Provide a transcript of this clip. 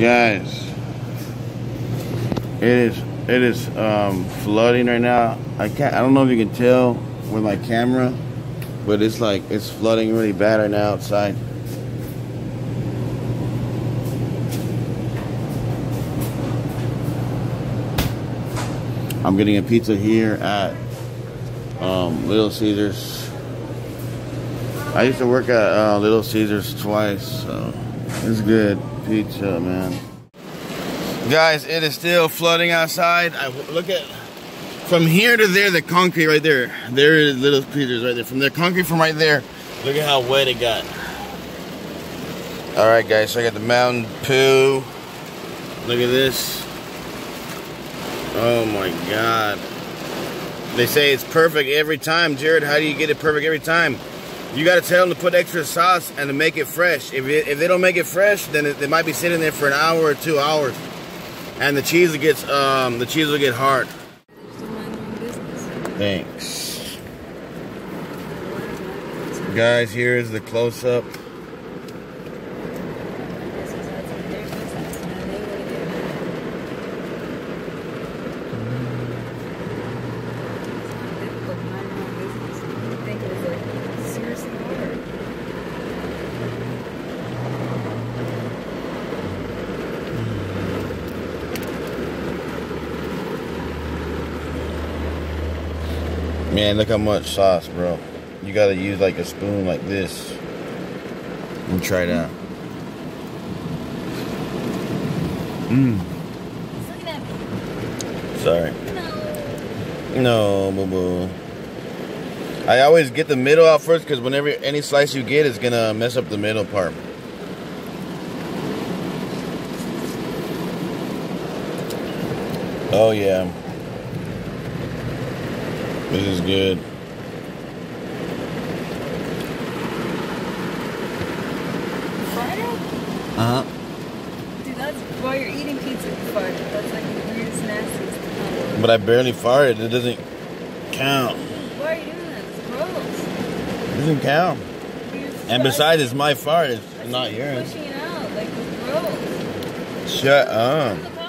Guys, it is it is um, flooding right now. I can't. I don't know if you can tell with my camera, but it's like it's flooding really bad right now outside. I'm getting a pizza here at um, Little Caesars. I used to work at uh, Little Caesars twice, so it's good pizza, man. Guys, it is still flooding outside. I look at from here to there, the concrete right there. There is Little Caesars right there. From the concrete from right there, look at how wet it got. All right, guys. So I got the Mountain Poo. Look at this. Oh my God. They say it's perfect every time. Jarred, how do you get it perfect every time? You got to tell them to put extra sauce and to make it fresh. If, it, if they don't make it fresh, then it, they might be sitting there for an hour or two hours, and the cheese gets um, the cheese will get hard. Thanks, guys. Here is the close up. Man, look how much sauce, bro. You gotta use like a spoon like this. And try it out. Mmm. Sorry. No, boo boo. I always get the middle out first because whenever any slice you get is gonna mess up the middle part. Oh yeah. This is good. Uh huh. Dude, that's while you're eating pizza, you fart. That's like the weirdest, nastiest. But I barely farted. It doesn't count. Why are you doing that? It's gross. It doesn't count. And besides, it's my fart. It's That's not yours. Pushing it out, like it's gross. Shut up.